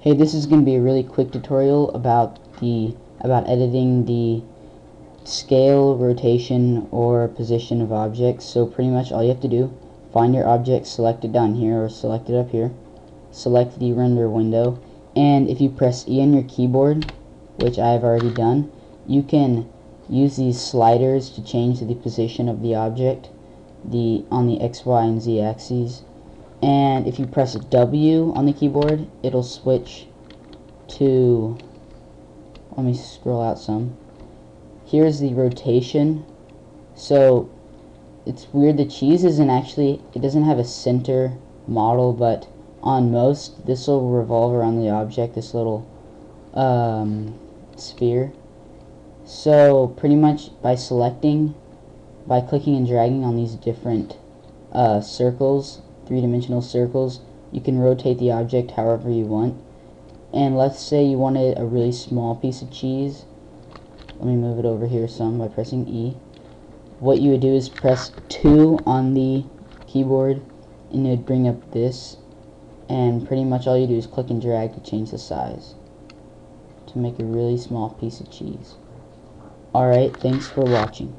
Hey, this is going to be a really quick tutorial about the about editing the scale, rotation, or position of objects. So pretty much all you have to do, find your object, select it down here or select it up here, select the render window, and if you press E on your keyboard, which I have already done, you can use these sliders to change the position of the object the on the X, Y, and Z axes and if you press W on the keyboard it'll switch to let me scroll out some. Here's the rotation. So it's weird the cheese isn't actually it doesn't have a center model but on most this will revolve around the object this little um, sphere. So pretty much by selecting by clicking and dragging on these different uh, circles three-dimensional circles, you can rotate the object however you want. And let's say you wanted a really small piece of cheese. Let me move it over here some by pressing E. What you would do is press 2 on the keyboard and it would bring up this. And pretty much all you do is click and drag to change the size. To make a really small piece of cheese. Alright, thanks for watching.